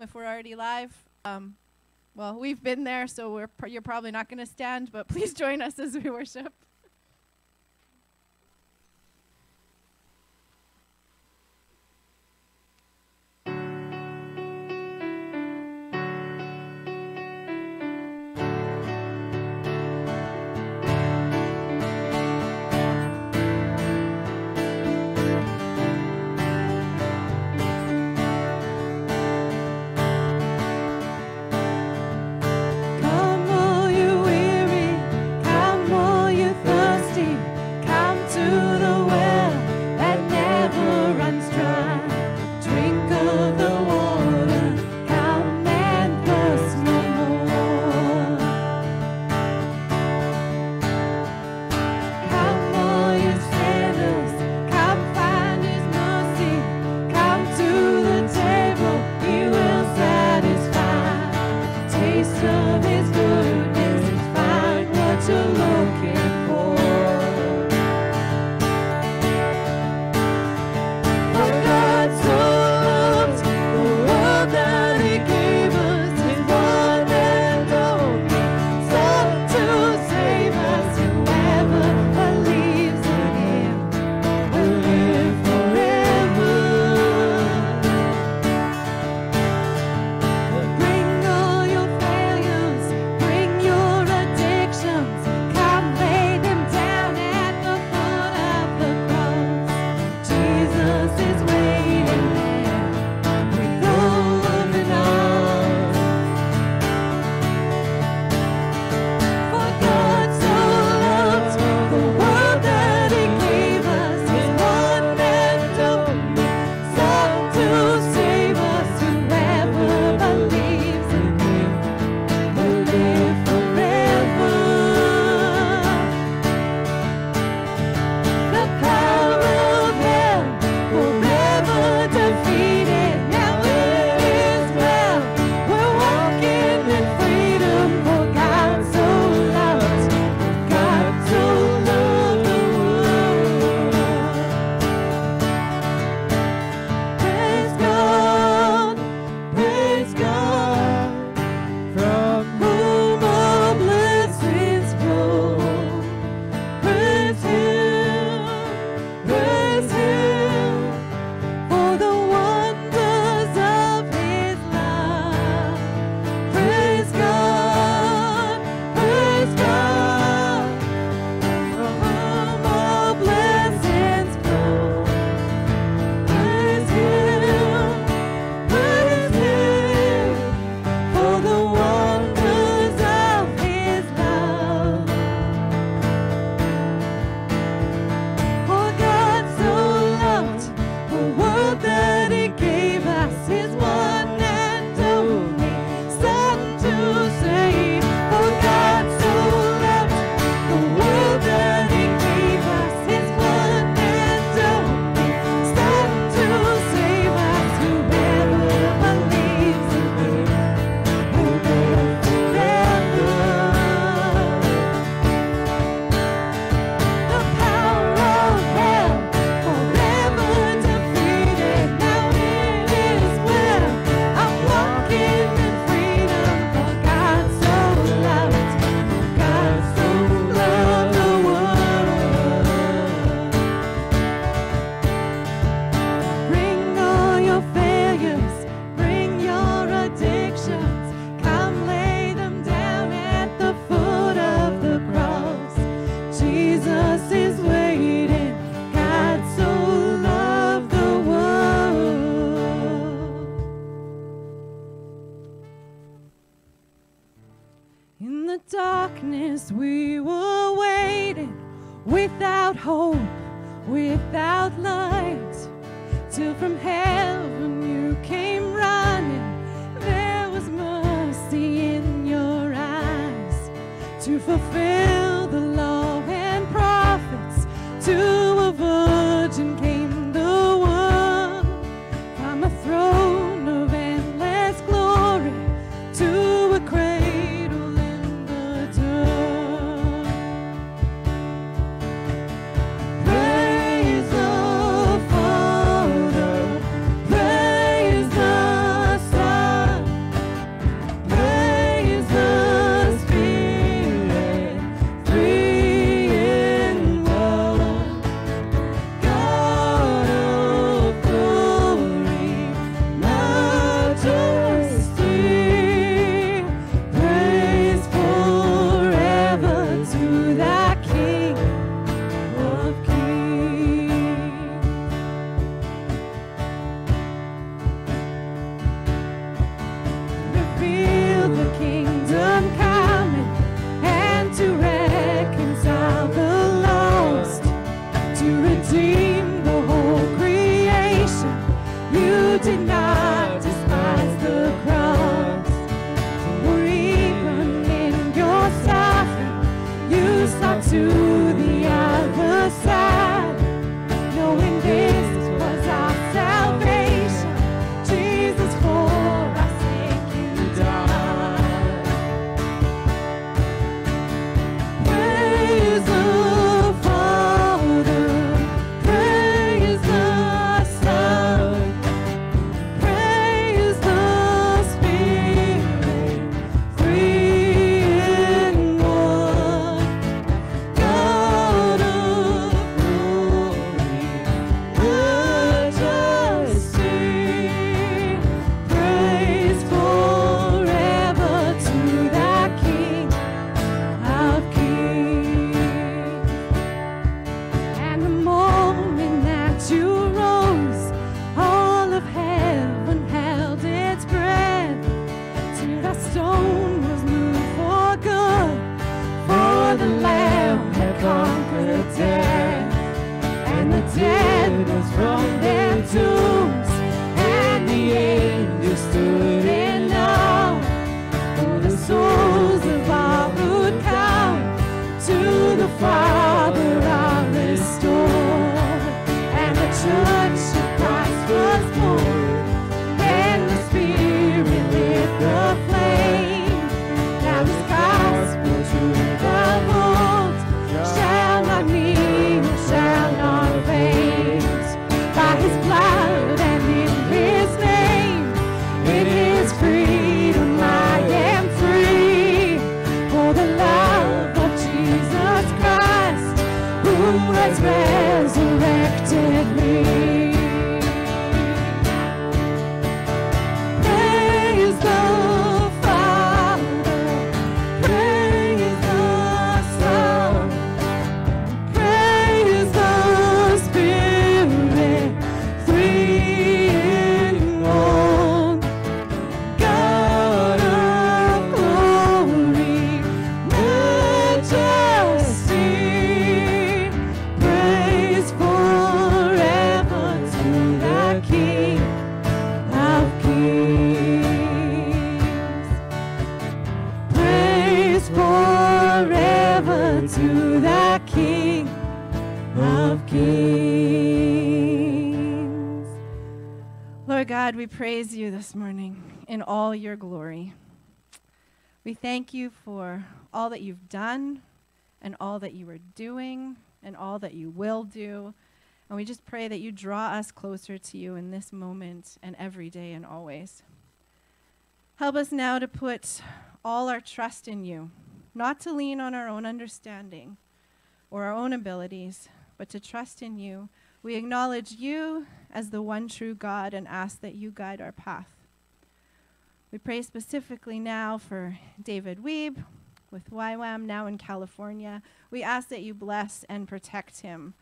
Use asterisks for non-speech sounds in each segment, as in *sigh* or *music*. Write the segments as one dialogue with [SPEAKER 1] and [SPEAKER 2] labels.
[SPEAKER 1] if we're already live. Um, well, we've been there, so pr you're probably not going to stand, but *laughs* please join us as we worship.
[SPEAKER 2] We praise
[SPEAKER 1] you this morning in all your glory. We thank you for all that you've done and all that you are doing and all that you will do. And we just pray that you draw us closer to you in this moment and every day and always. Help us now to put all our trust in you, not to lean on our own understanding or our own abilities, but to trust in you. We acknowledge you as the one true God and ask that you guide our path. We pray specifically now for David Weeb with YWAM now in California. We ask that you bless and protect him.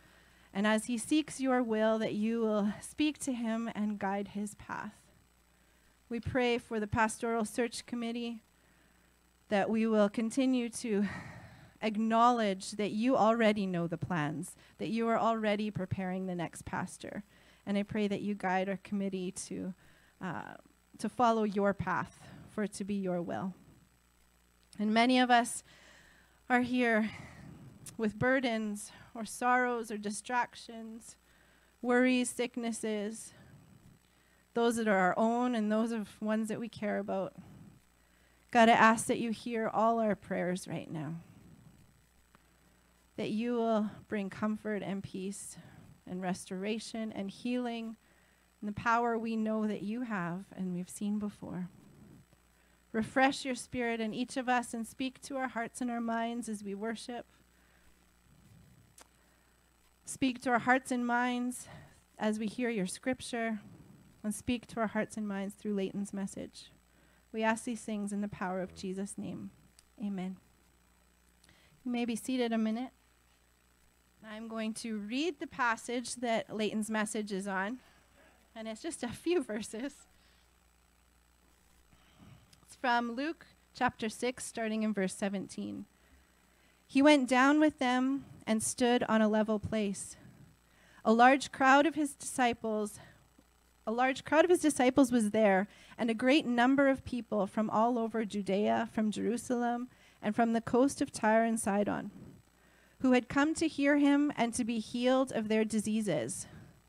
[SPEAKER 1] And as he seeks your will, that you will speak to him and guide his path. We pray for the Pastoral Search Committee that we will continue to acknowledge that you already know the plans, that you are already preparing the next pastor. And I pray that you guide our committee to, uh, to follow your path, for it to be your will. And many of us are here with burdens or sorrows or distractions, worries, sicknesses, those that are our own and those of ones that we care about. God, I ask that you hear all our prayers right now. That you will bring comfort and peace and restoration and healing and the power we know that you have and we've seen before. Refresh your spirit in each of us and speak to our hearts and our minds as we worship. Speak to our hearts and minds as we hear your scripture, and speak to our hearts and minds through Layton's message. We ask these things in the power of Jesus' name. Amen. You may be seated a minute. I'm going to read the passage that Layton's message is on, and it's just a few *laughs* verses. It's from Luke chapter 6, starting in verse 17. He went down with them and stood on a level place. A large crowd of his disciples a large crowd of his disciples was there, and a great number of people from all over Judea, from Jerusalem, and from the coast of Tyre and Sidon, who had come to hear him and to be healed of their diseases.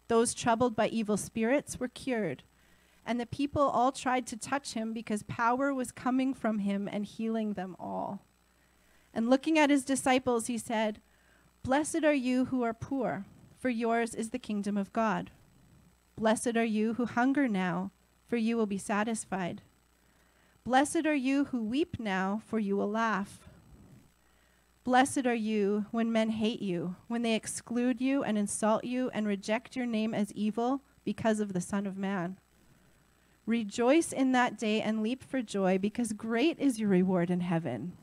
[SPEAKER 1] Those troubled by evil spirits were cured, and the people all tried to touch him because power was coming from him and healing them all. And looking at his disciples, he said, Blessed are you who are poor, for yours is the kingdom of God. Blessed are you who hunger now, for you will be satisfied. Blessed are you who weep now, for you will laugh. Blessed are you when men hate you, when they exclude you and insult you and reject your name as evil because of the Son of Man. Rejoice in that day and leap for joy, because great is your reward in heaven.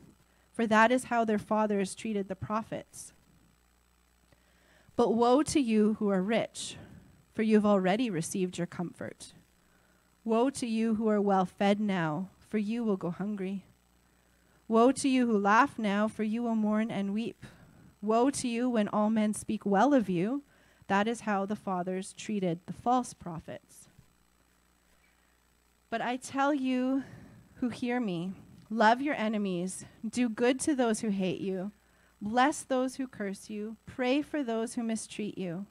[SPEAKER 1] For that is how their fathers treated the prophets. But woe to you who are rich, for you have already received your comfort. Woe to you who are well fed now, for you will go hungry. Woe to you who laugh now, for you will mourn and weep.
[SPEAKER 3] Woe to you when all men speak well of you. That is how the fathers treated the false prophets. But I tell you who hear me love your enemies, do good to those who hate you, bless those who curse you, pray for those who mistreat you.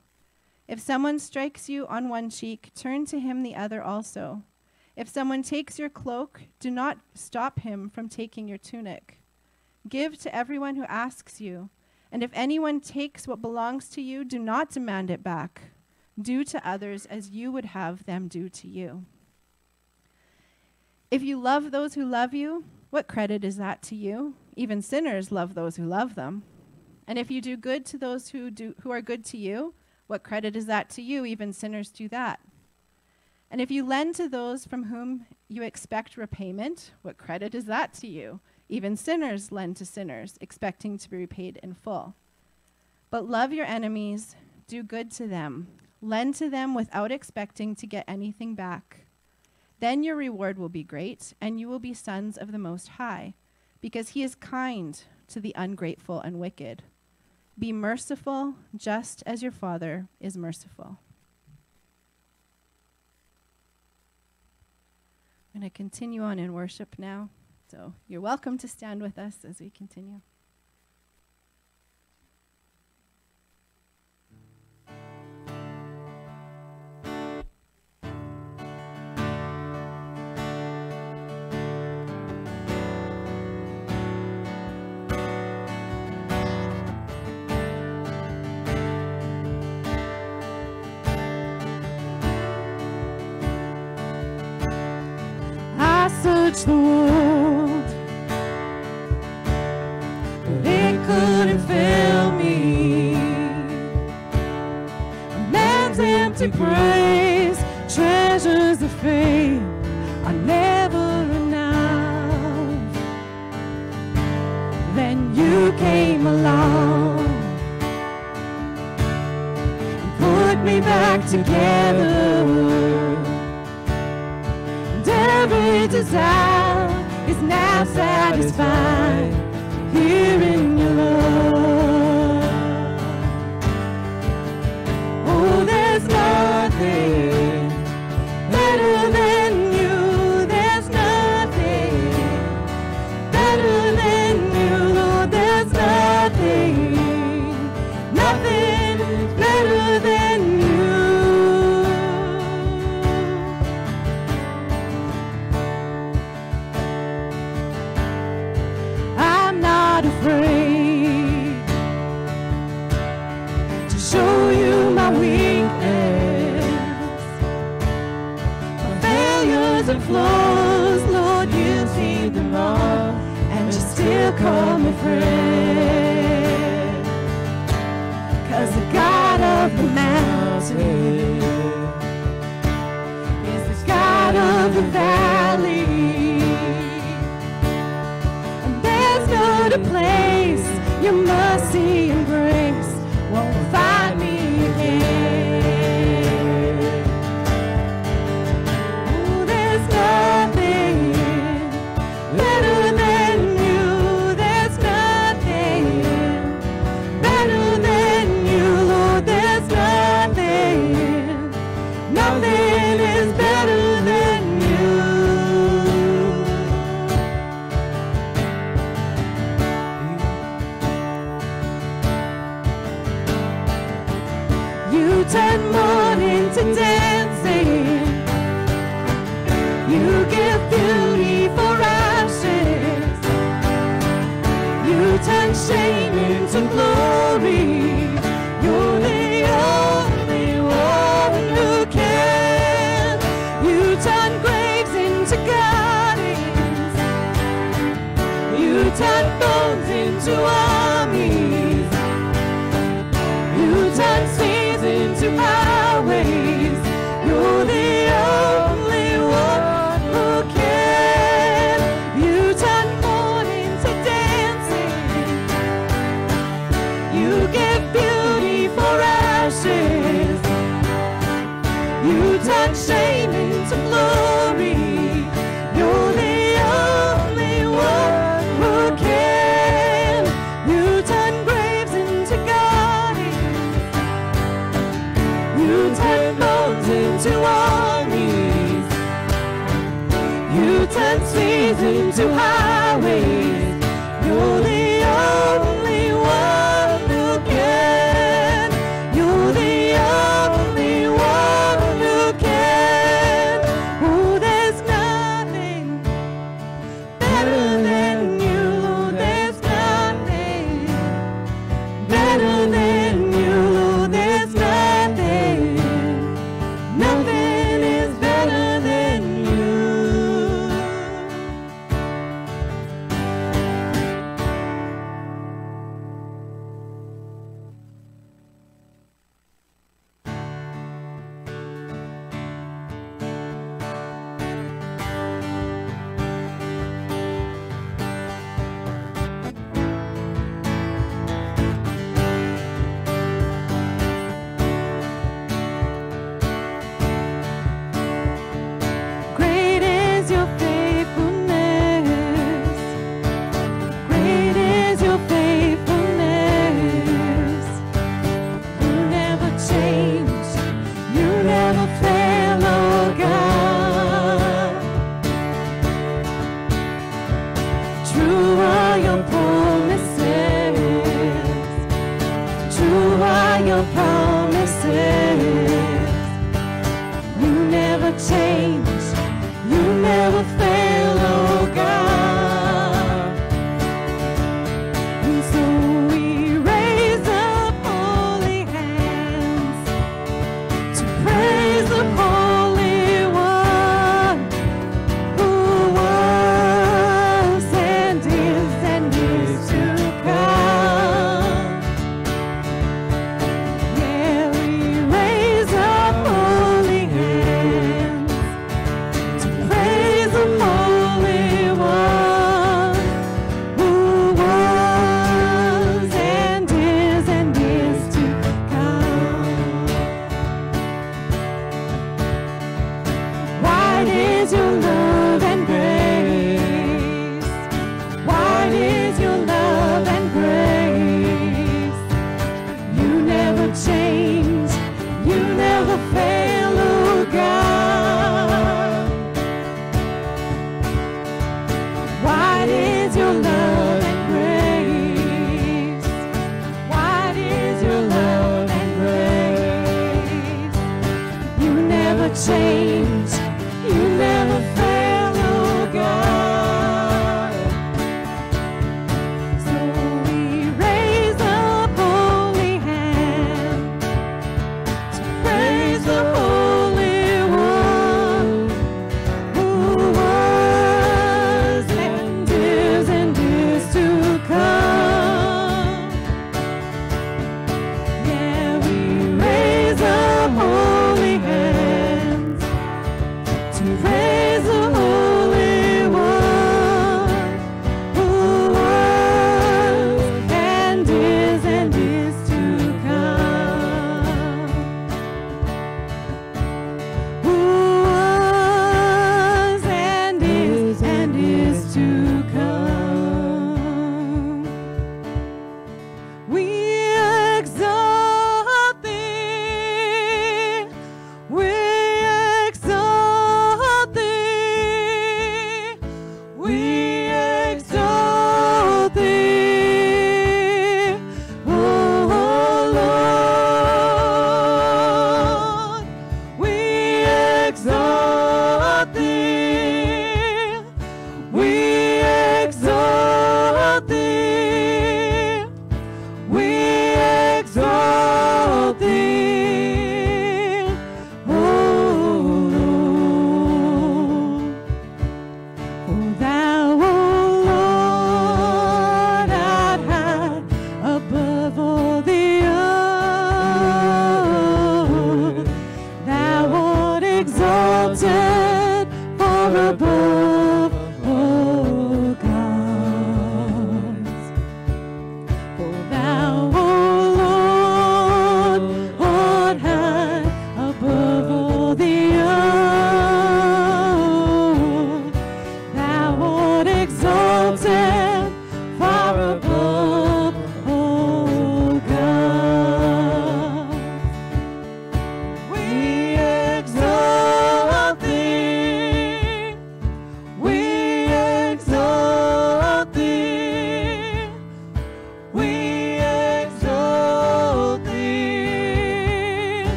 [SPEAKER 3] If someone strikes you on one cheek, turn to him the other also. If someone takes your cloak, do not stop him from taking your tunic. Give to everyone who asks you. And if anyone takes what belongs to you, do not demand it back. Do to others as you would have them do to you. If you love those who love you, what credit is that to you? Even sinners love those who love them. And if you do good to those who, do, who are good to you, what credit is that to you? Even sinners do that. And if you lend to those from whom you expect repayment, what credit is that to you? Even sinners lend to sinners, expecting to be repaid in full. But love your enemies, do good to them, lend to them without expecting to get anything back. Then your reward will be great, and you will be sons of the Most High, because he is kind to the ungrateful and wicked. Be merciful, just as your Father is merciful. Going to continue on in worship now. So you're welcome to stand with us as we continue.
[SPEAKER 1] The world, it couldn't fill me. A man's empty praise, treasures of fame are never enough. Then you came along, and put me back together. Every desire is now satisfied here in your love. Turn mourning to dancing. You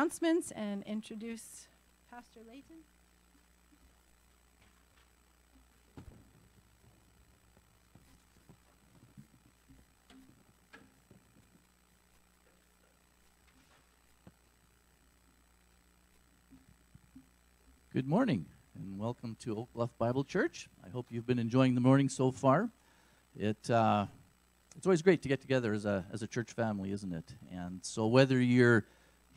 [SPEAKER 1] announcements and introduce Pastor Layton.
[SPEAKER 4] Good morning and welcome to Oak Bluff Bible Church. I hope you've been enjoying the morning so far. It, uh, it's always great to get together as a, as a church family, isn't it? And so, whether you're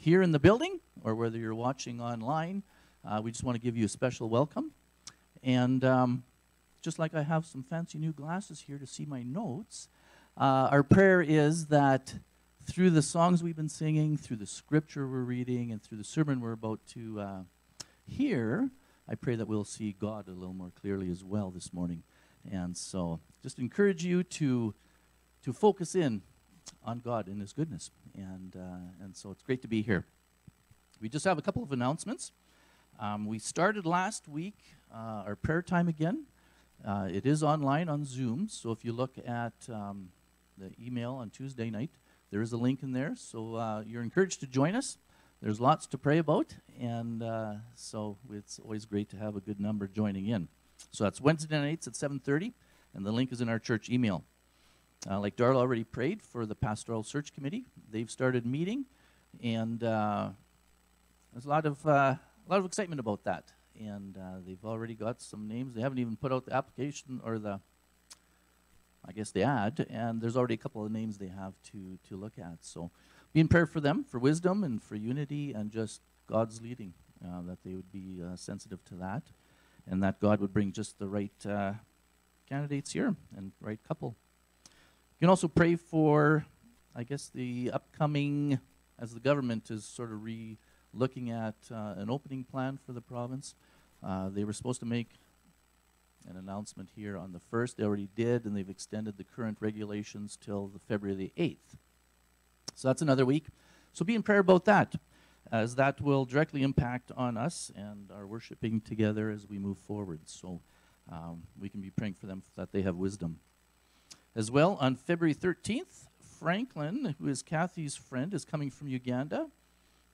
[SPEAKER 4] here in the building or whether you're watching online, uh, we just want to give you a special welcome. And um, just like I have some fancy new glasses here to see my notes, uh, our prayer is that through the songs we've been singing, through the scripture we're reading, and through the sermon we're about to uh, hear, I pray that we'll see God a little more clearly as well this morning. And so, just encourage you to to focus in on God and His goodness. And uh, and so, it's great to be here. We just have a couple of announcements. Um, we started last week uh, our prayer time again. Uh, it is online on Zoom, so if you look at um, the email on Tuesday night, there is a link in there. So uh, you're encouraged to join us. There's lots to pray about, and uh, so it's always great to have a good number joining in. So that's Wednesday nights at 7:30, and the link is in our church email. Uh, like Darla already prayed for the pastoral search committee, they've started meeting, and uh, there's a lot of uh, a lot of excitement about that. And uh, they've already got some names. They haven't even put out the application or the, I guess, the ad, and there's already a couple of names they have to to look at. So, be in prayer for them, for wisdom and for unity, and just God's leading. Uh, that they would be uh, sensitive to that, and that God would bring just the right candidates here and right couple. You can also pray for, I guess, the upcoming, as the government is sort of re looking at uh, an opening plan for the province. Uh, they were supposed to make an announcement here on the 1st. They already did, and they've extended the current regulations till the February the 8th. So that's another week. So be in prayer about that, as that will directly impact on us and our worshiping together as we move forward. So um, we can be praying for them that they have wisdom. As well, on February 13th, Franklin, who is Kathy's friend, is coming from Uganda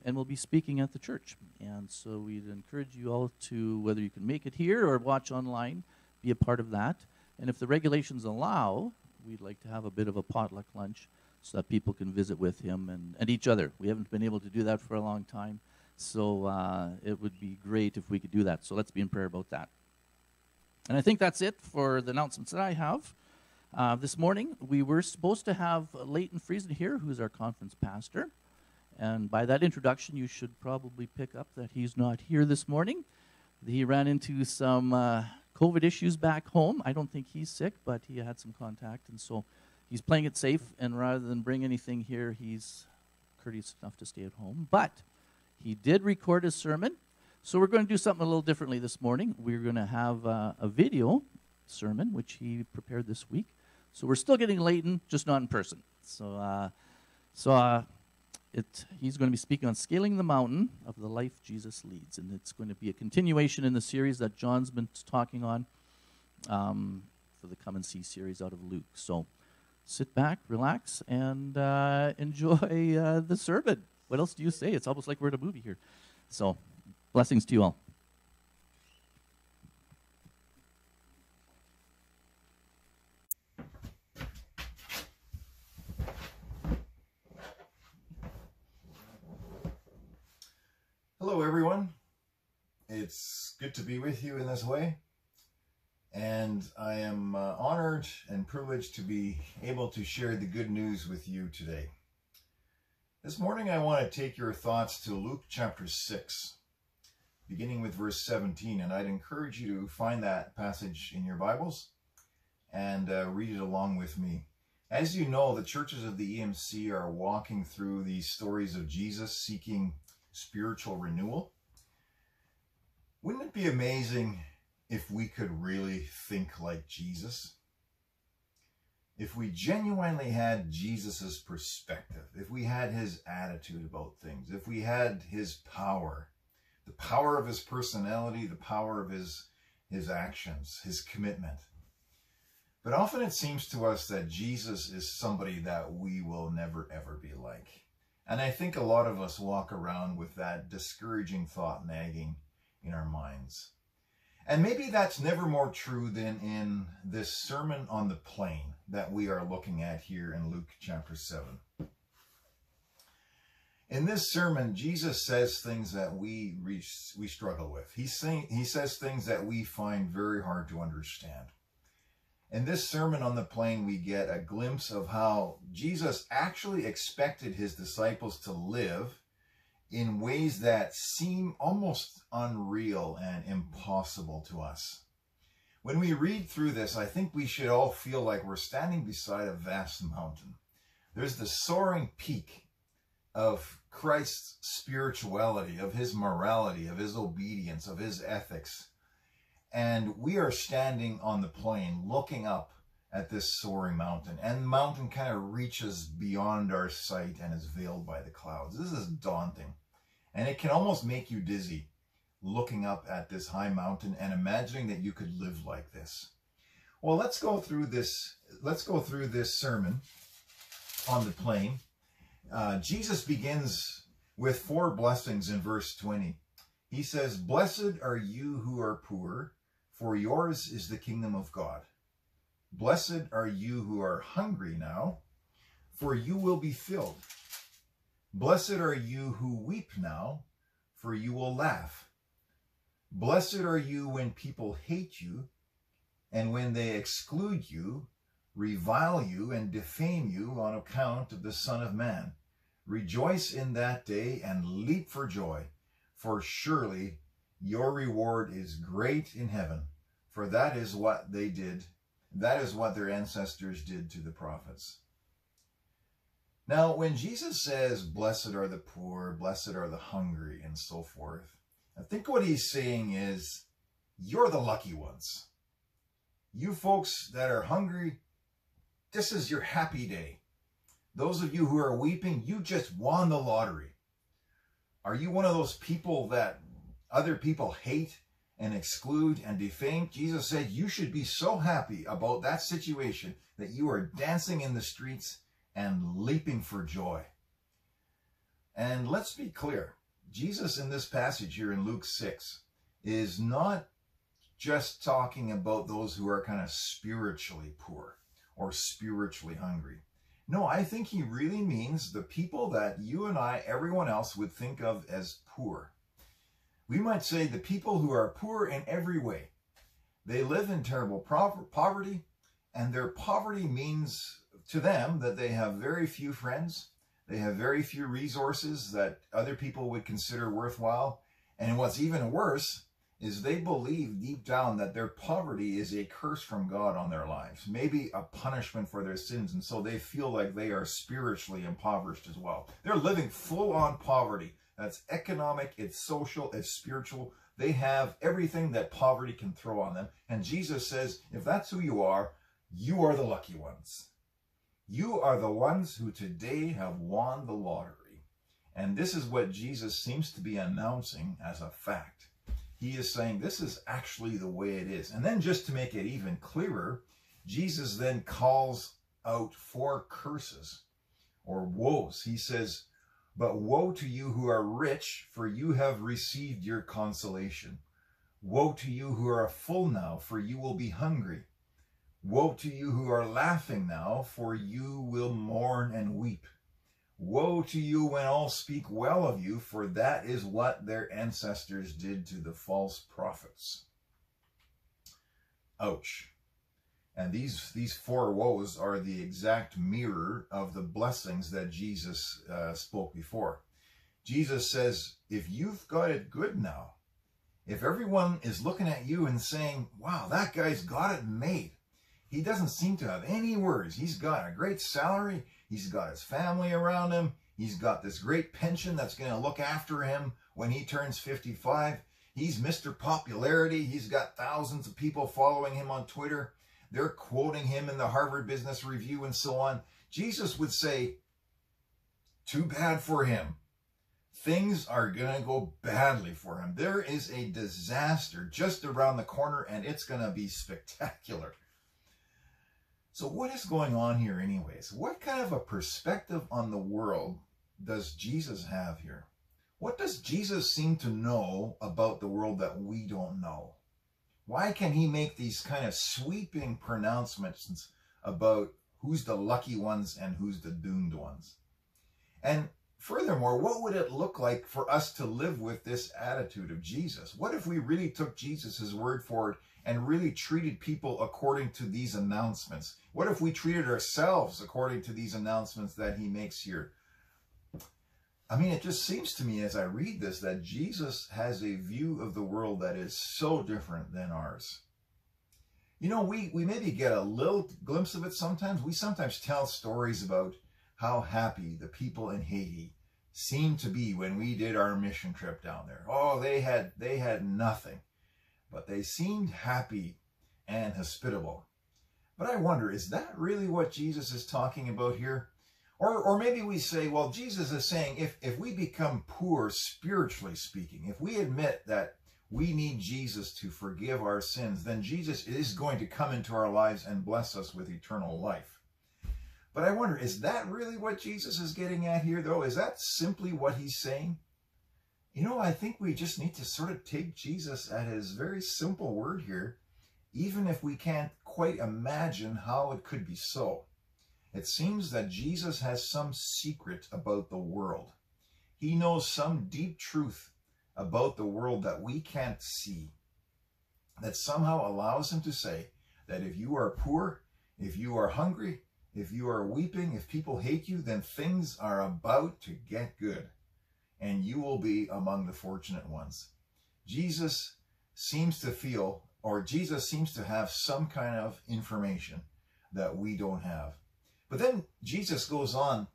[SPEAKER 4] and will be speaking at the church. And so we'd encourage you all to, whether you can make it here or watch online, be a part of that. And if the regulations allow, we'd like to have a bit of a potluck lunch so that people can visit with him and, and each other. We haven't been able to do that for a long time, so uh, it would be great if we could do that. So let's be in prayer about that. And I think that's it for the announcements that I have. Uh, this morning, we were supposed to have Layton Friesen here, who's our conference pastor. And by that introduction, you should probably pick up that he's not here this morning. He ran into some uh, COVID issues back home. I don't think he's sick, but he had some contact, and so he's playing it safe. And rather than bring anything here, he's courteous enough to stay at home. But he did record his sermon, so we're going to do something a little differently this morning. We're going to have uh, a video sermon, which he prepared this week. So we're still getting Layton, just not in person. So, uh, so. Uh, it, he's going to be speaking on scaling the mountain of the life Jesus leads. And it's going to be a continuation in the series that John's been talking on um, for the Come and See series out of Luke. So sit back, relax, and uh, enjoy uh, the sermon. What else do you say? It's almost like we're at a movie here. So, blessings to you all.
[SPEAKER 5] Hello, everyone. It's good to be with you in this way. And I am uh, honored and privileged to be able to share the good news with you today. This morning, I want to take your thoughts to Luke chapter 6, beginning with verse 17. And I'd encourage you to find that passage in your Bibles and uh, read it along with me. As you know, the churches of the EMC are walking through these stories of Jesus seeking spiritual renewal. Wouldn't it be amazing if we could really think like Jesus? If we genuinely had Jesus's perspective, if we had his attitude about things, if we had his power, the power of his personality, the power of his, his actions, his commitment. But often it seems to us that Jesus is somebody that we will never ever be like. And I think a lot of us walk around with that discouraging thought nagging in our minds. And maybe that's never more true than in this Sermon on the Plain that we are looking at here in Luke chapter 7. In this sermon, Jesus says things that we we struggle with. He's saying, he says things that we find very hard to understand. In this Sermon on the Plain, we get a glimpse of how Jesus actually expected his disciples to live in ways that seem almost unreal and impossible to us. When we read through this, I think we should all feel like we're standing beside a vast mountain. There's the soaring peak of Christ's spirituality, of his morality, of his obedience, of his ethics. And we are standing on the plain looking up at this soaring mountain. And the mountain kind of reaches beyond our sight and is veiled by the clouds. This is daunting. And it can almost make you dizzy looking up at this high mountain and imagining that you could live like this. Well, let's go through this. Let's go through this sermon on the plain. Uh, Jesus begins with four blessings in verse 20. He says, Blessed are you who are poor, for yours is the kingdom of God. Blessed are you who are hungry now, for you will be filled. Blessed are you who weep now, for you will laugh. Blessed are you when people hate you, and when they exclude you, revile you, and defame you on account of the Son of Man. Rejoice in that day and leap for joy, for surely your reward is great in heaven, for that is what they did. That is what their ancestors did to the prophets. Now, when Jesus says, blessed are the poor, blessed are the hungry, and so forth, I think what he's saying is, you're the lucky ones. You folks that are hungry, this is your happy day. Those of you who are weeping, you just won the lottery. Are you one of those people that other people hate and exclude and defame? Jesus said you should be so happy about that situation that you are dancing in the streets and leaping for joy. And let's be clear, Jesus in this passage here in Luke 6 is not just talking about those who are kind of spiritually poor or spiritually hungry. No, I think he really means the people that you and I, everyone else, would think of as poor. We might say the people who are poor in every way. They live in terrible poverty, and their poverty means to them that they have very few friends, they have very few resources that other people would consider worthwhile, and what's even worse is they believe deep down that their poverty is a curse from God on their lives, maybe a punishment for their sins, and so they feel like they are spiritually impoverished as well. They're living full on poverty. That's economic, it's social, it's spiritual. They have everything that poverty can throw on them. And Jesus says, if that's who you are, you are the lucky ones. You are the ones who today have won the lottery. And this is what Jesus seems to be announcing as a fact. He is saying this is actually the way it is. And then just to make it even clearer, Jesus then calls out four curses or woes. He says, But woe to you who are rich, for you have received your consolation. Woe to you who are full now, for you will be hungry. Woe to you who are laughing now, for you will mourn and weep. Woe to you when all speak well of you, for that is what their ancestors did to the false prophets. Ouch. And these, these four woes are the exact mirror of the blessings that Jesus uh, spoke before. Jesus says, if you've got it good now, if everyone is looking at you and saying, wow, that guy's got it made, he doesn't seem to have any worries. He's got a great salary. He's got his family around him. He's got this great pension that's going to look after him when he turns 55. He's Mr. Popularity. He's got thousands of people following him on Twitter. They're quoting him in the Harvard Business Review and so on. Jesus would say, too bad for him. Things are going to go badly for him. There is a disaster just around the corner and it's going to be spectacular. So what is going on here anyways? What kind of a perspective on the world does Jesus have here? What does Jesus seem to know about the world that we don't know? Why can he make these kind of sweeping pronouncements about who's the lucky ones and who's the doomed ones? And furthermore, what would it look like for us to live with this attitude of Jesus? What if we really took Jesus' word for it and really treated people according to these announcements? What if we treated ourselves according to these announcements that he makes here? I mean, it just seems to me as I read this that Jesus has a view of the world that is so different than ours. You know, we, we maybe get a little glimpse of it sometimes. We sometimes tell stories about how happy the people in Haiti seemed to be when we did our mission trip down there. Oh, they had they had nothing, but they seemed happy and hospitable. But I wonder, is that really what Jesus is talking about here? Or, or maybe we say, well, Jesus is saying if, if we become poor spiritually speaking, if we admit that we need Jesus to forgive our sins, then Jesus is going to come into our lives and bless us with eternal life. But I wonder, is that really what Jesus is getting at here, though? Is that simply what he's saying? You know, I think we just need to sort of take Jesus at his very simple word here, even if we can't quite imagine how it could be so. It seems that Jesus has some secret about the world. He knows some deep truth about the world that we can't see, that somehow allows him to say that if you are poor, if you are hungry, if you are weeping, if people hate you, then things are about to get good, and you will be among the fortunate ones. Jesus seems to feel, or Jesus seems to have some kind of information that we don't have. But then Jesus goes on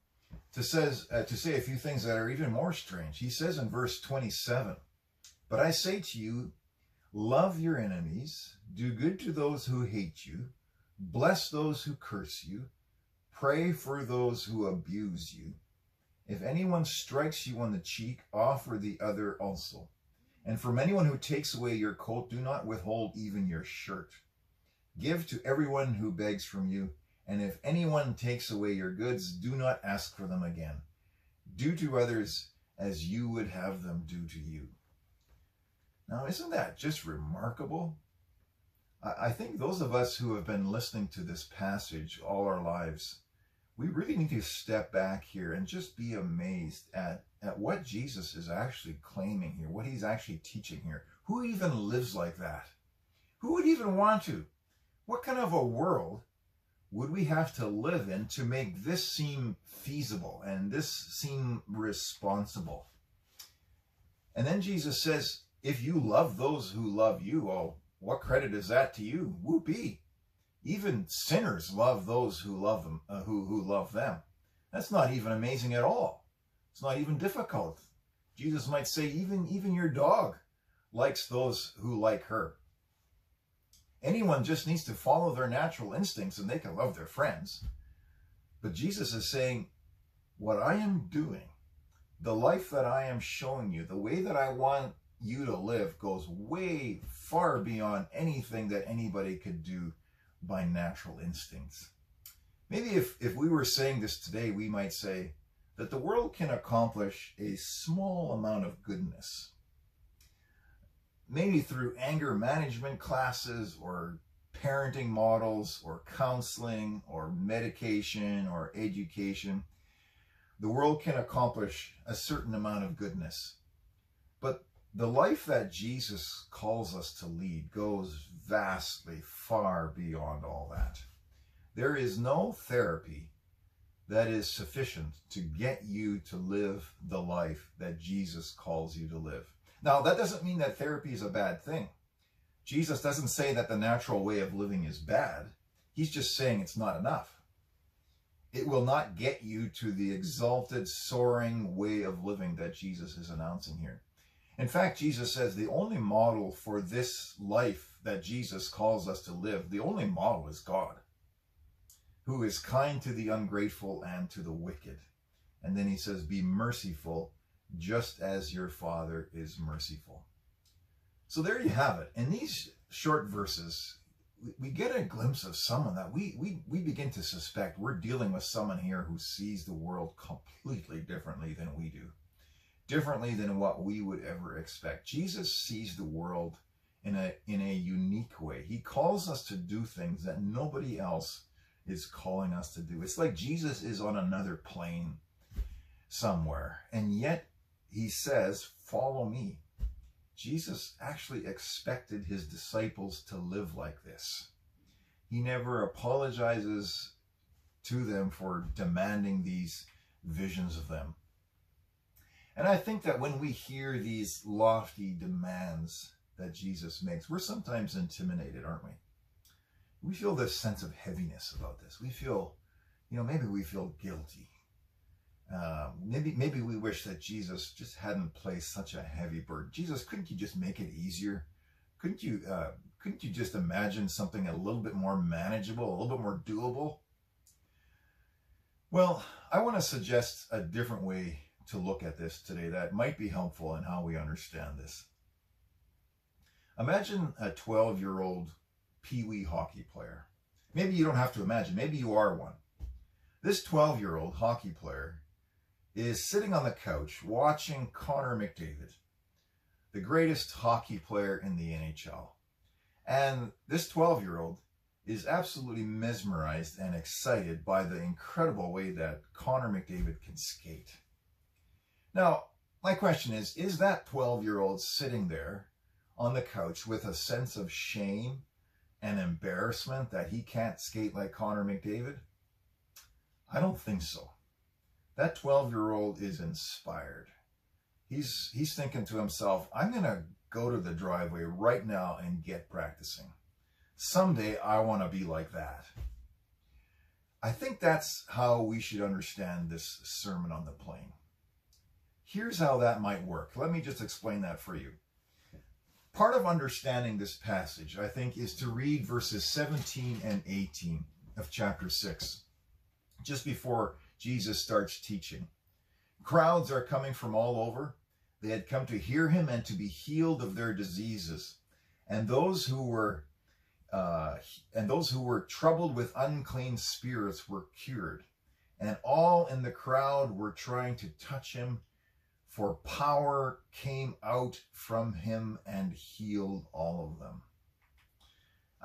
[SPEAKER 5] to says uh, to say a few things that are even more strange. He says in verse 27, "But I say to you, love your enemies, do good to those who hate you, bless those who curse you, pray for those who abuse you. If anyone strikes you on the cheek, offer the other also. And from anyone who takes away your coat, do not withhold even your shirt. Give to everyone who begs from you." And if anyone takes away your goods, do not ask for them again. Do to others as you would have them do to you. Now, isn't that just remarkable? I think those of us who have been listening to this passage all our lives, we really need to step back here and just be amazed at, at what Jesus is actually claiming here, what he's actually teaching here. Who even lives like that? Who would even want to? What kind of a world would we have to live in to make this seem feasible and this seem responsible? And then Jesus says, if you love those who love you, oh, what credit is that to you? Whoopee. Even sinners love those who love them, uh, who, who love them. That's not even amazing at all. It's not even difficult. Jesus might say, even, even your dog likes those who like her. Anyone just needs to follow their natural instincts and they can love their friends. But Jesus is saying, what I am doing, the life that I am showing you, the way that I want you to live goes way far beyond anything that anybody could do by natural instincts. Maybe if, if we were saying this today, we might say that the world can accomplish a small amount of goodness maybe through anger management classes or parenting models or counseling or medication or education, the world can accomplish a certain amount of goodness. But the life that Jesus calls us to lead goes vastly far beyond all that. There is no therapy that is sufficient to get you to live the life that Jesus calls you to live. Now, that doesn't mean that therapy is a bad thing. Jesus doesn't say that the natural way of living is bad. He's just saying it's not enough. It will not get you to the exalted, soaring way of living that Jesus is announcing here. In fact, Jesus says the only model for this life that Jesus calls us to live, the only model is God, who is kind to the ungrateful and to the wicked. And then he says, be merciful just as your Father is merciful. So there you have it. In these short verses, we- get a glimpse of someone that we, we, we begin to suspect we're dealing with someone here who sees the world completely differently than we do, differently than what we would ever expect. Jesus sees the world in a, in a unique way. He calls us to do things that nobody else is calling us to do. It's like Jesus is on another plane somewhere, and yet he says, Follow me. Jesus actually expected his disciples to live like this. He never apologizes to them for demanding these visions of them. And I think that when we hear these lofty demands that Jesus makes, we're sometimes intimidated, aren't we? We feel this sense of heaviness about this. We feel, you know, maybe we feel guilty. Uh, maybe maybe we wish that Jesus just hadn't placed such a heavy burden. Jesus, couldn't you just make it easier? Couldn't you uh, couldn't you just imagine something a little bit more manageable, a little bit more doable? Well, I want to suggest a different way to look at this today that might be helpful in how we understand this. Imagine a 12 year old pee wee hockey player. Maybe you don't have to imagine, maybe you are one. This 12 year old hockey player is sitting on the couch watching Connor McDavid, the greatest hockey player in the NHL. And this 12 year old is absolutely mesmerized and excited by the incredible way that Connor McDavid can skate. Now, my question is is that 12 year old sitting there on the couch with a sense of shame and embarrassment that he can't skate like Connor McDavid? I don't think so. That 12 year old is inspired. He's, he's thinking to himself, I'm going to go to the driveway right now and get practicing. Someday I want to be like that. I think that's how we should understand this sermon on the plain. Here's how that might work. Let me just explain that for you. Part of understanding this passage, I think, is to read verses 17 and 18 of chapter 6, just before Jesus starts teaching. Crowds are coming from all over. They had come to hear him and to be healed of their diseases. And those who were uh, and those who were troubled with unclean spirits were cured. And all in the crowd were trying to touch him, for power came out from him and healed all of them.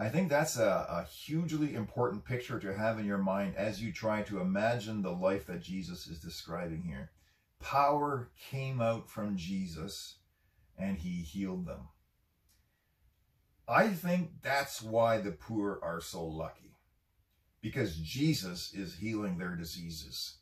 [SPEAKER 5] I think that's a, a, hugely important picture to have in your mind as you try to imagine the life that Jesus is describing here. Power came out from Jesus and he healed them. I think that's why the poor are so lucky, because Jesus is healing their diseases.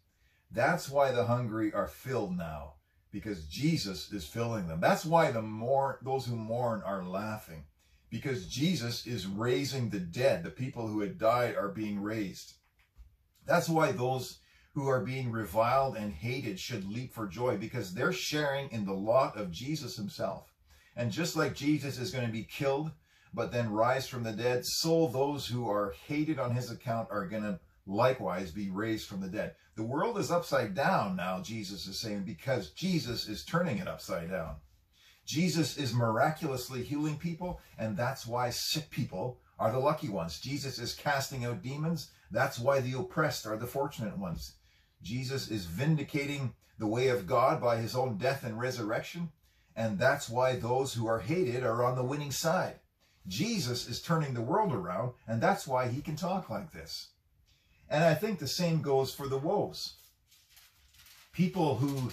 [SPEAKER 5] That's why the hungry are filled now, because Jesus is filling them. That's why the more those who mourn are laughing, because Jesus is raising the dead. The people who had died are being raised. That's why those who are being reviled and hated should leap for joy, because they're sharing in the lot of Jesus himself. And just like Jesus is going to be killed, but then rise from the dead, so those who are hated on his account are going to likewise be raised from the dead. The world is upside down now, Jesus is saying, because Jesus is turning it upside down. Jesus is miraculously healing people, and that's why sick people are the lucky ones. Jesus is casting out demons. That's why the oppressed are the fortunate ones. Jesus is vindicating the way of God by his own death and resurrection, and that's why those who are hated are on the winning side. Jesus is turning the world around, and that's why he can talk like this. And I think the same goes for the woes. People who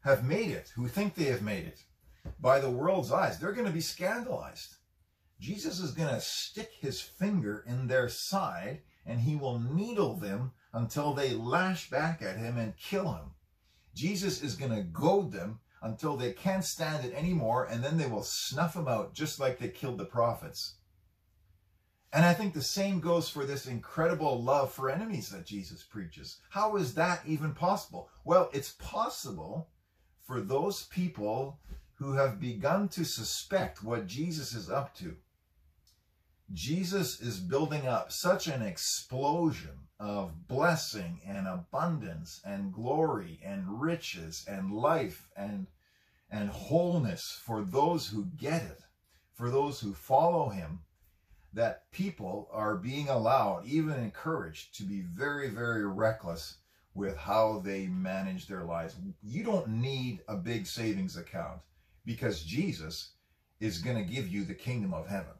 [SPEAKER 5] have made it, who think they have made it, by the world's eyes, they're going to be scandalized. Jesus is going to stick his finger in their side, and he will needle them until they lash back at him and kill him. Jesus is going to goad them until they can't stand it anymore, and then they will snuff him out just like they killed the prophets. And I think the same goes for this incredible love for enemies that Jesus preaches. How is that even possible? Well, it's possible for those people who have begun to suspect what Jesus is up to. Jesus is building up such an explosion of blessing and abundance and glory and riches and life and and wholeness for those who get it, for those who follow him, that people are being allowed, even encouraged, to be very, very reckless with how they manage their lives. You don't need a big savings account because Jesus is going to give you the kingdom of heaven.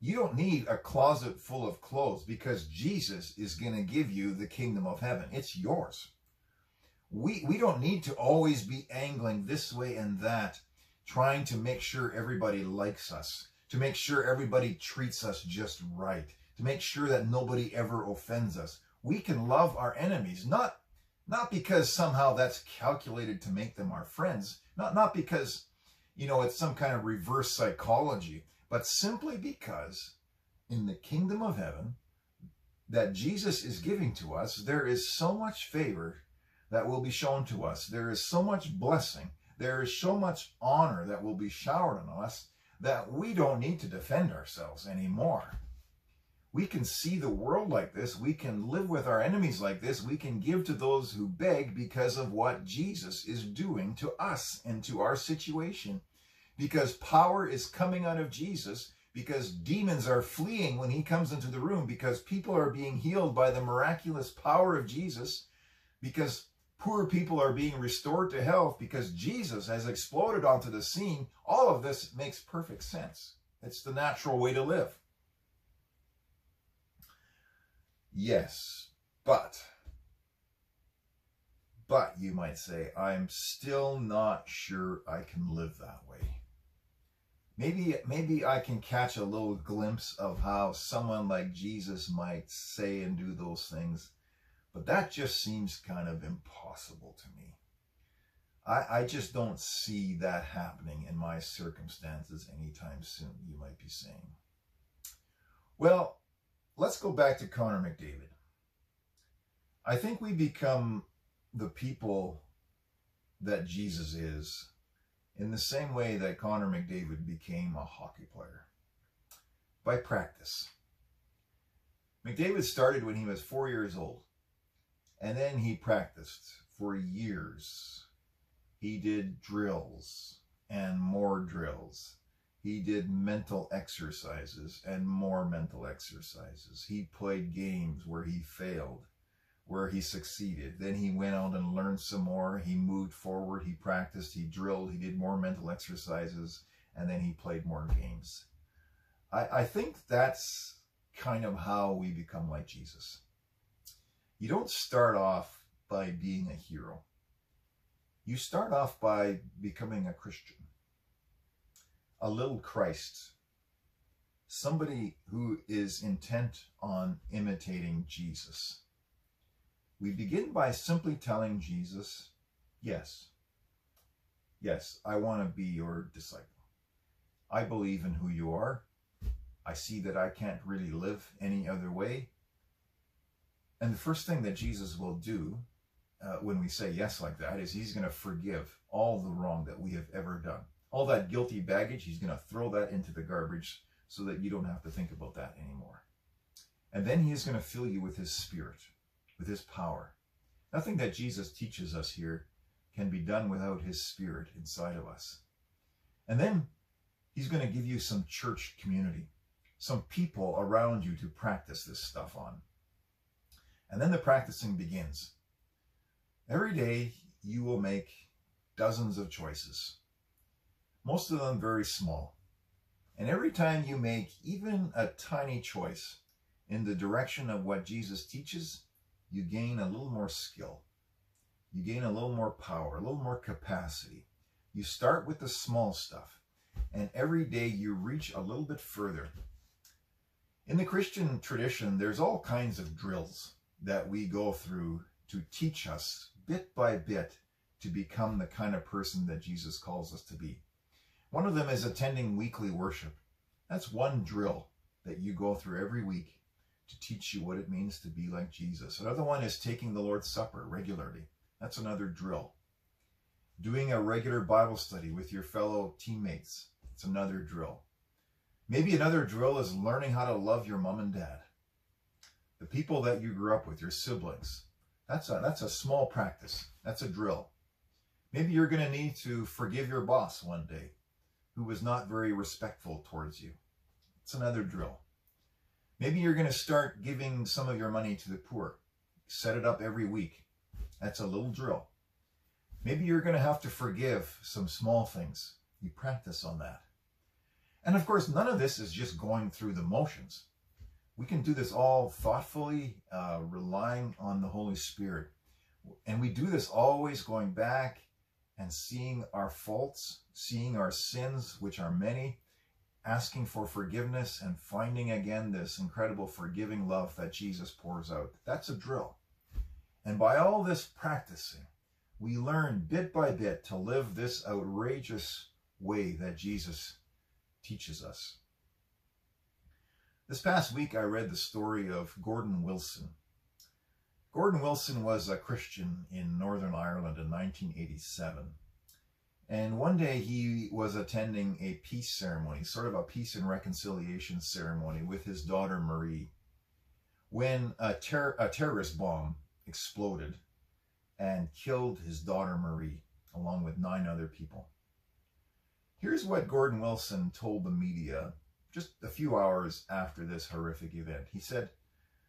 [SPEAKER 5] You don't need a closet full of clothes because Jesus is going to give you the kingdom of heaven. It's yours. We, we don't need to always be angling this way and that, trying to make sure everybody likes us, to make sure everybody treats us just right, to make sure that nobody ever offends us. We can love our enemies, not, not because somehow that's calculated to make them our friends, not, not because, you know, it's some kind of reverse psychology, but simply because in the kingdom of heaven that Jesus is giving to us, there is so much favor that will be shown to us. There is so much blessing. There is so much honor that will be showered on us that we don't need to defend ourselves anymore. We can see the world like this. We can live with our enemies like this. We can give to those who beg because of what Jesus is doing to us and to our situation because power is coming out of Jesus, because demons are fleeing when he comes into the room, because people are being healed by the miraculous power of Jesus, because poor people are being restored to health, because Jesus has exploded onto the scene. All of this makes perfect sense. It's the natural way to live. Yes, but, but you might say, I'm still not sure I can live that way maybe maybe I can catch a little glimpse of how someone like Jesus might say and do those things, but that just seems kind of impossible to me. I, I just don't see that happening in my circumstances anytime soon, you might be saying. Well, let's go back to Connor McDavid. I think we become the people that Jesus is in the same way that Connor McDavid became a hockey player by practice. McDavid started when he was four years old, and then he practiced for years. He did drills and more drills. He did mental exercises and more mental exercises. He played games where he failed where he succeeded. Then he went out and learned some more. He moved forward. He practiced. He drilled. He did more mental exercises. And then he played more games. I, I think that's kind of how we become like Jesus. You don't start off by being a hero. You start off by becoming a Christian, a little Christ, somebody who is intent on imitating Jesus. We begin by simply telling Jesus, yes, yes, I want to be your disciple. I believe in who you are. I see that I can't really live any other way. And the first thing that Jesus will do uh, when we say yes like that is he's going to forgive all the wrong that we have ever done. All that guilty baggage, he's going to throw that into the garbage so that you don't have to think about that anymore. And then he is going to fill you with his spirit with his power. Nothing that Jesus teaches us here can be done without his spirit inside of us. And then he's going to give you some church community, some people around you to practice this stuff on. And then the practicing begins. Every day you will make dozens of choices, most of them very small. And every time you make even a tiny choice in the direction of what Jesus teaches, you gain a little more skill. You gain a little more power, a little more capacity. You start with the small stuff, and every day you reach a little bit further. In the Christian tradition, there's all kinds of drills that we go through to teach us bit by bit to become the kind of person that Jesus calls us to be. One of them is attending weekly worship. That's one drill that you go through every week to teach you what it means to be like Jesus. Another one is taking the Lord's Supper regularly. That's another drill. Doing a regular Bible study with your fellow teammates. It's another drill. Maybe another drill is learning how to love your mom and dad. The people that you grew up with, your siblings. That's a, that's a small practice. That's a drill. Maybe you're going to need to forgive your boss one day who was not very respectful towards you. It's another drill. Maybe you're going to start giving some of your money to the poor. Set it up every week. That's a little drill. Maybe you're going to have to forgive some small things. You practice on that. And of course, none of this is just going through the motions. We can do this all thoughtfully, uh, relying on the Holy Spirit. And we do this always going back and seeing our faults, seeing our sins, which are many, asking for forgiveness and finding again this incredible forgiving love that Jesus pours out. That's a drill. And by all this practicing, we learn bit by bit to live this outrageous way that Jesus teaches us. This past week, I read the story of Gordon Wilson. Gordon Wilson was a Christian in Northern Ireland in 1987. And one day he was attending a peace ceremony, sort of a peace and reconciliation ceremony with his daughter Marie, when a, ter a terrorist bomb exploded and killed his daughter Marie, along with nine other people. Here's what Gordon Wilson told the media just a few hours after this horrific event. He said,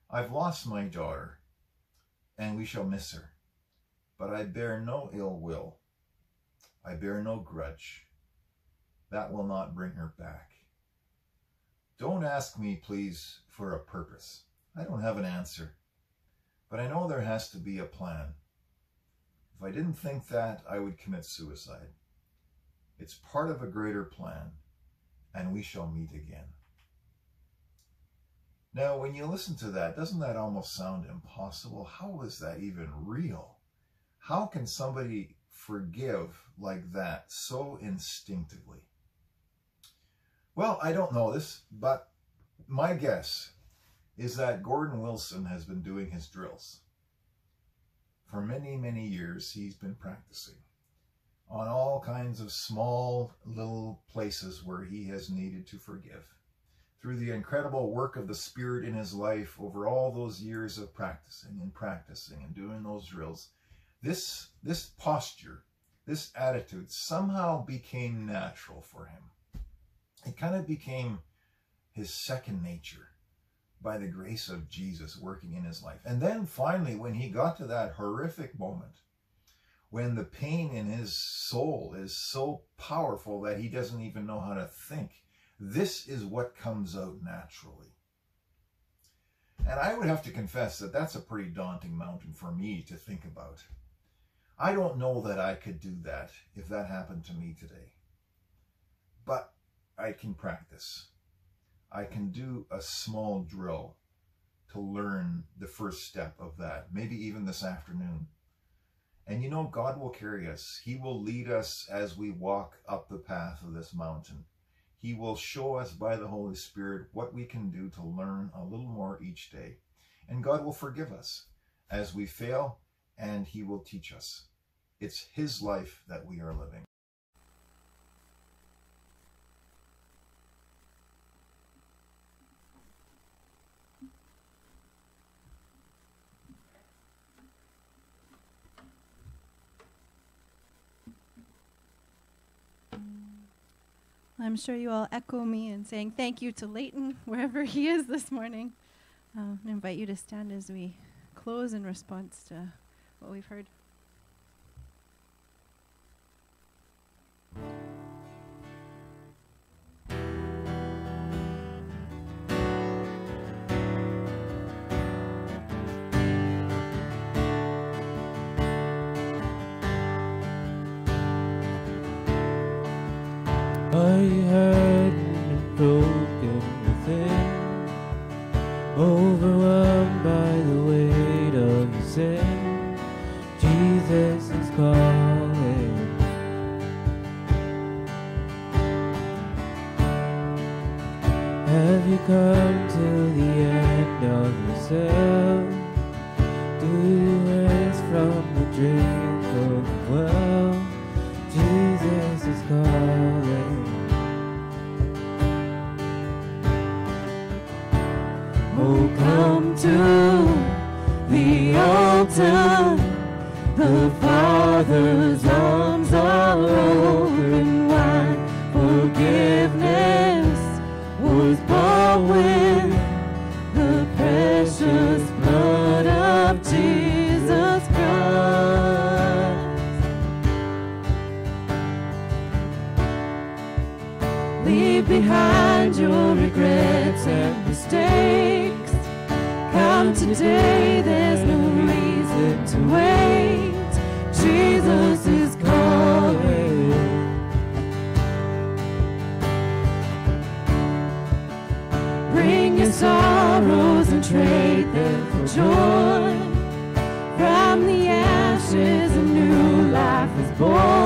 [SPEAKER 5] I've lost my daughter, and we shall miss her, but I bear no ill will. I bear no grudge. That will not bring her back. Don't ask me, please, for a purpose. I don't have an answer, but I know there has to be a plan. If I didn't think that, I would commit suicide. It's part of a greater plan, and we shall meet again. Now, when you listen to that, doesn't that almost sound impossible? How is that even real? How can somebody forgive like that so instinctively? Well, I don't know this, but my guess is that Gordon Wilson has been doing his drills. For many, many years, he's been practicing on all kinds of small little places where he has needed to forgive. Through the incredible work of the Spirit in his life over all those years of practicing and practicing and doing those drills, this, this posture, this attitude somehow became natural for him. It kind of became his second nature by the grace of Jesus working in his life. And then finally, when he got to that horrific moment, when the pain in his soul is so powerful that he doesn't even know how to think. This is what comes out naturally. And I would have to confess that that's a pretty daunting mountain for me to think about. I don't know that I could do that if that happened to me today. But I can practice. I can do a small drill to learn the first step of that, maybe even this afternoon. And you know, God will carry us. He will lead us as we walk up the path of this mountain. He will show us by the Holy Spirit what we can do to learn a little more each day. And God will forgive us as we fail, and He will teach us. It's His life that we are living.
[SPEAKER 1] I'm sure you all echo me in saying thank you to Layton, *laughs* wherever he is this morning. I invite you to stand as we close in response to what we've heard. joy from the ashes, a new life is born.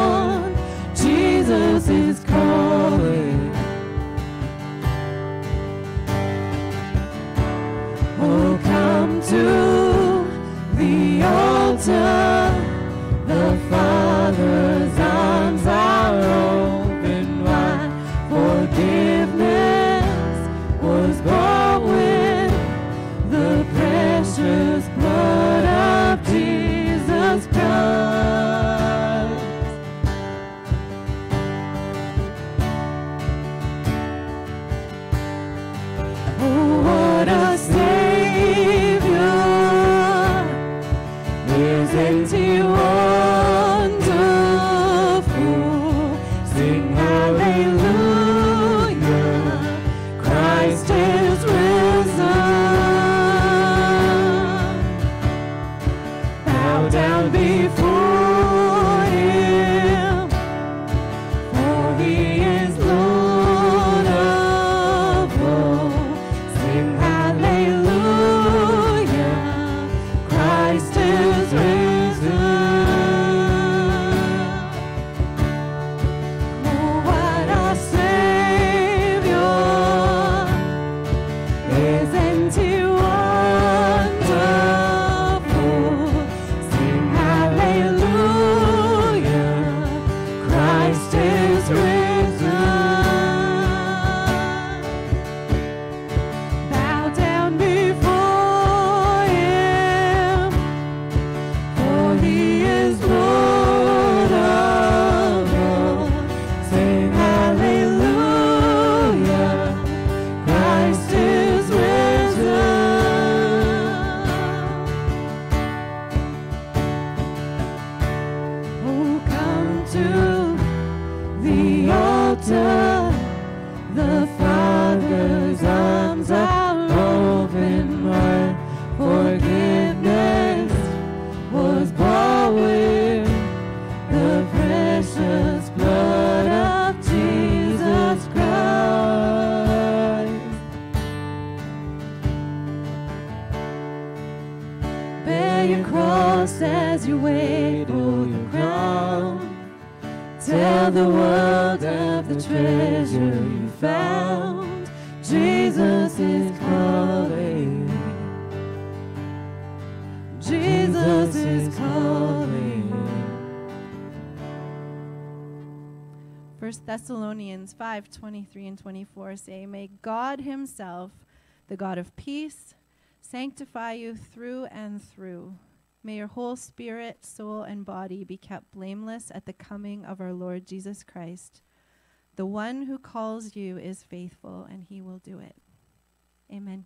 [SPEAKER 6] Thessalonians 5 23 and 24 say, May God Himself, the God of peace, sanctify you through and through. May your whole spirit, soul, and body be kept blameless at the coming of our Lord Jesus Christ. The one who calls you is faithful, and he will do it. Amen.